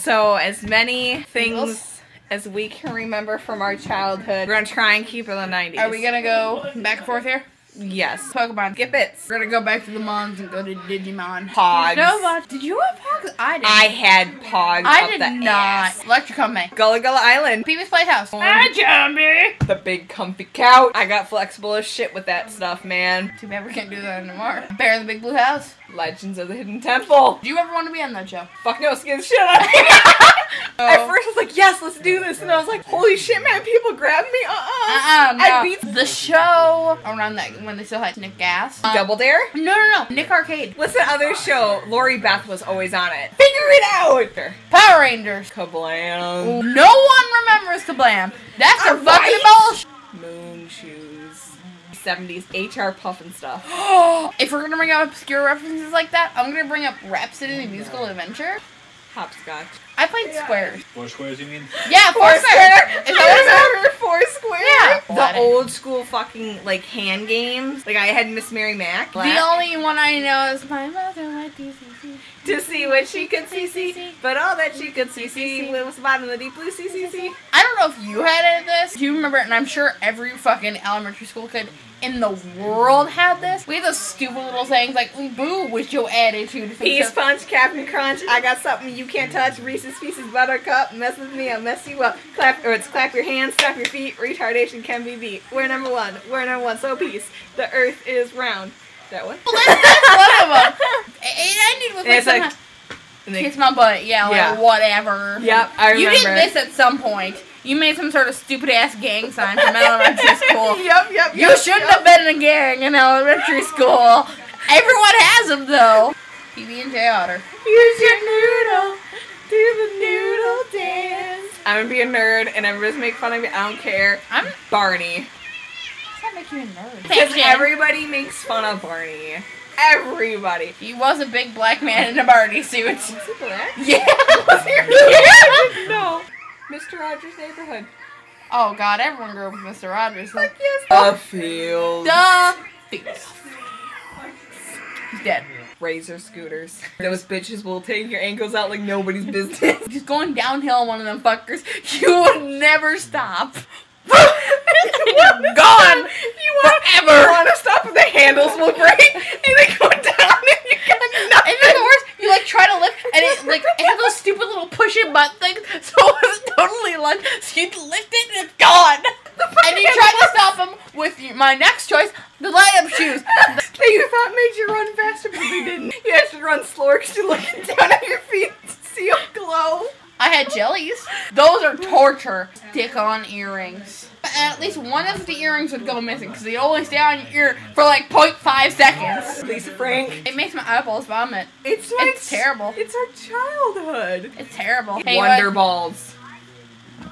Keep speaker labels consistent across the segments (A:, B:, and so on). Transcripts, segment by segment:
A: So, as many things as we can remember from our childhood, we're gonna try and keep it in the 90s.
B: Are we gonna go back and forth here?
A: Yes.
B: Pokemon.
A: Skip it.
B: We're gonna go back to the Mons and go to Digimon.
A: Pogs.
B: No, did you have Pogs? I did.
A: I had Pogs
B: I
A: up
B: did
A: the
B: not.
A: ass.
B: Electrocome.
A: Gullah Gullah Island.
B: Pee-wee's Playhouse.
A: Hi, ah, The big comfy couch. I got flexible as shit with that stuff, man.
B: Too bad we can't do that anymore. Bear in the Big Blue House.
A: Legends of the Hidden Temple.
B: Do you ever want to be on that show?
A: Fuck no, the shit me.
B: Oh.
A: At first, I was like, yes, let's do this. And I was like, holy shit, man, people grab me. Uh uh
B: Uh-uh, no.
A: I beat
B: the show around that when they still had Nick Gas. Um,
A: Double Dare.
B: No, no, no. Nick Arcade.
A: What's the other show? Lori Beth was always on it. Figure it out.
B: Power Rangers.
A: Kablam.
B: No one remembers Kablam. That's a fucking bullshit.
A: Moon shoes. 70s H.R. Pufnstuf.
B: if we're gonna bring up obscure references like that, I'm gonna bring up Rhapsody the Musical Adventure.
A: Hopscotch.
B: I played Squares.
C: Four squares, you mean?
B: Yeah,
A: Foursquare.
B: Foursquare. Is that
A: remember Foursquare?
B: Yeah.
A: The old school fucking like hand games. Like I had Miss Mary Mac.
B: what it is? The only one I know is my mother went to
A: see what she could see, see, but all that she could see, see was about in the deep blue, see, see, see.
B: I don't know if you had any of this. Do you remember? And I'm sure every fucking elementary school kid in the world had this. We had those stupid little sayings like "Ooh, "boo" with your attitude.
A: Peace punch, Captain Crunch. I got something you can't touch. Reese's Pieces, Buttercup. Mess with me, I'll mess you up. Clap, or it's clap your hands, stamp your feet. Retardation can be beat. We're number one. We're number one. So peace. The Earth is round. That one.
B: Well, that's, that's one of them. It, ended with like,
A: it's like- they-
B: kiss my butt. Yeah, like
A: Yeah.
B: whatever.
A: Yep, I
B: You
A: remember.
B: did this at some point. You made some sort of stupid ass gang sign from elementary school.
A: Yep, yep.
B: You
A: yep,
B: shouldn't
A: yep.
B: have been in a gang in elementary school. Everyone has them though. PB and J Otter.
A: Use your noodle. Do the noodle dance. I'm gonna be a nerd and everybody's make fun of me. I don't care.
B: I'm.
A: Barney.
B: Does that make you a nerd?
A: Because everybody makes fun of Barney. Everybody.
B: He was a big black man in a Barney suit.
A: Is he black?
B: Yeah.
A: Was he really? No. Mr. Rogers' Neighborhood.
B: Oh God, everyone grew up with Mr. Rogers.
A: Fuck yes. The field.
B: The He's dead.
A: Razor scooters. Those bitches will take your ankles out like nobody's business.
B: Just going downhill on one of them fuckers. You would never stop.
A: You're
B: gone
A: You want,
B: forever.
A: You want to stop and the handles will break and they go down and you got nothing.
B: And then the worst, you like try to lift, and it like it had those stupid little push-in button things, so it was totally like so you'd lift it and it's gone. And you try to stop him with my next choice, the light-up shoes.
A: that you thought made you run faster, but they didn't. You had to run slower because you're looking down at your feet to see them glow.
B: I had jellies. Those are torture. Stick-on earrings. And at least one of the earrings would go missing because they only stay on your ear for like 0.5 seconds.
A: Lisa Frank.
B: It makes my eyeballs vomit.
A: It's
B: It's terrible.
A: It's our childhood.
B: It's terrible. Hey,
A: Wonder
B: what-
A: Balls.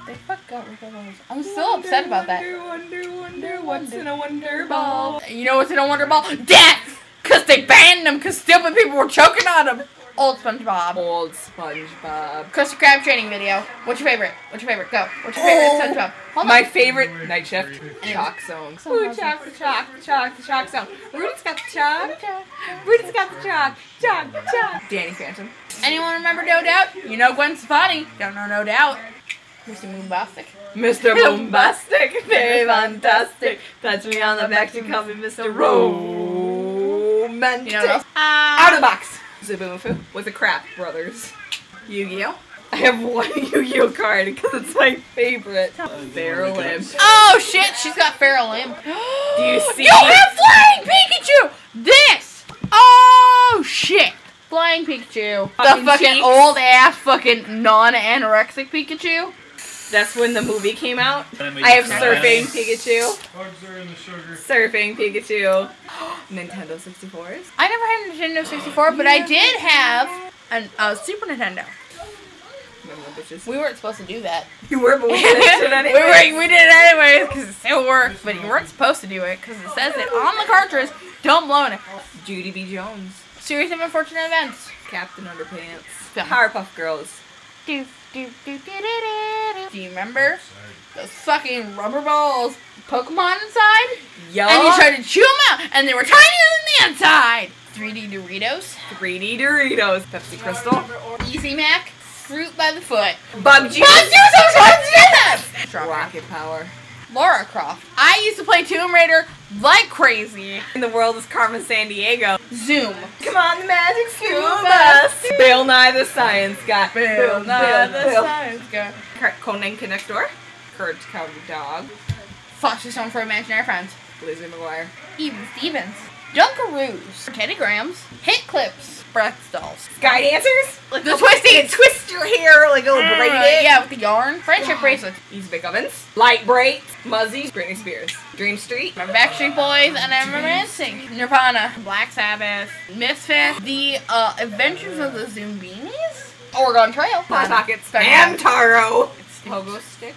B: They fuck up with those. I'm still upset about that.
A: Wonder, wonder, wonder, what's in a Wonder Ball?
B: You know what's in a Wonder Ball? Death! Because they banned them because stupid people were choking on them. Old SpongeBob.
A: Old SpongeBob.
B: Krusty Krab training video. What's your favorite? What's your favorite? Go. What's your favorite
A: Oh,
B: SpongeBob? Hold
A: My
B: on.
A: favorite night shift. Chalk zone. Ooh, chalk, the chalk, the chalk, the chalk zone. Rudy's got the chalk. Rudy's got the chalk. Chalk, chalk. Danny Phantom.
B: Anyone remember No Doubt? You know Gwen Stefani. Don't know No Doubt. Mr. Moonbastic.
A: Mr. Bombastic, very fantastic. Touch me on the back to call me Mr. Romantic.
B: You know?
A: Out of the box. Zoboomafoo with the Kratt Brothers. Yu-Gi-Oh. I have one Yu-Gi-Oh card because it's my favorite. Feral Imp.
B: Oh shit, she's got feral imp.
A: Do you see?
B: You have flying Pikachu! This! Oh shit! Flying Pikachu.
A: Fucking
B: the fucking
A: cheeks.
B: old ass fucking non-anorexic Pikachu.
A: That's when the movie came out. I have
C: just-
A: Surfing Pikachu.
D: Bugs are in the sugar.
A: Surfing Pikachu. Nintendo 64s.
B: I never had a Nintendo 64, but I did have an, a Super Nintendo.
A: Remember the bitches?
B: We weren't supposed to do that.
A: You were, but we
B: we,
A: finished it anyway.
B: were, we did it anyways because it still works, but you weren't supposed to do it because it says it on the cartridge. Don't blow it.
A: Junie B. Jones.
B: Series of unfortunate events.
A: Captain Underpants.
B: Yeah.
A: Powerpuff Girls.
B: Do, do, do, remember those fucking rubber balls, Pokemon inside?
A: Yo.
B: And you tried to chew them out, and they were tinier than the inside. 3D Doritos,
A: 3D Doritos. Pepsi Crystal.
B: Easy Mac, fruit by the foot.
A: Bug juice.
B: Bug juice, I was going to say that!
A: Rocket power.
B: Lara Croft. I used to play Tomb Raider like crazy.
A: In the world is Carmen Sandiego.
B: Zoom.
A: Come on, the magic school bus. Bill Nye the Science Guy.
B: Bill, Nye the Science Guy.
A: Codename Kids Next Door. Courage Cowardly Dog.
B: Foster's Home for Imaginary Friends.
A: Lizzie McGuire.
B: Even Stevens. Dunkaroos. Teddy Grahams. Hit Clips. Breath Dolls.
A: Sky Dancers.
B: Like the twisty.
A: twist your hair like a little braid it.
B: Yeah, with the yarn. Friendship bracelets.
A: Easy-Bake Ovens. Lite-Brites. Muzzy. Britney Spears. Dream Street.
B: my Backstreet Boys, and I remember NSYNC, Nirvana, Black Sabbath, Misfits, The uh, Adventures of the Zoom Beanies, Oregon Trail,
A: Hot Pockets. Hamtaro. Pogo Sticks.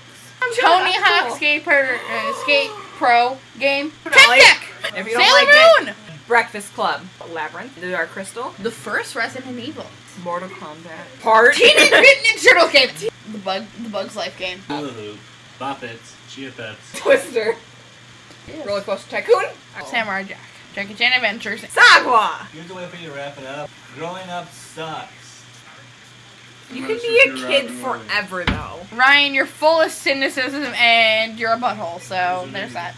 B: Tony Hawk
A: cool.
B: Skate Pro, uh, Skate Pro game,
A: Really?
B: Tic
A: If you don't
B: Sailor
A: like it,
B: Moon,
A: Breakfast Club. Labyrinth. The Dark Crystal.
B: the first Resident Evil,
A: Mortal Kombat. Part.
B: Teenage Mutant Ninja Turtles game, the Bug, the Bugs Life game,
C: Hula Hoop, Boppets, Chia Pets.
A: Twister. Roller Coaster Tycoon.
B: Samurai Jack, Jackie Chan Adventures,
A: Sagwa.
C: Here's a way for you to wrap it up. Growing up sucks.
A: You
D: I'm
A: can be a kid forever though.
B: Ryan, you're full of cynicism and you're a butthole, so there's that.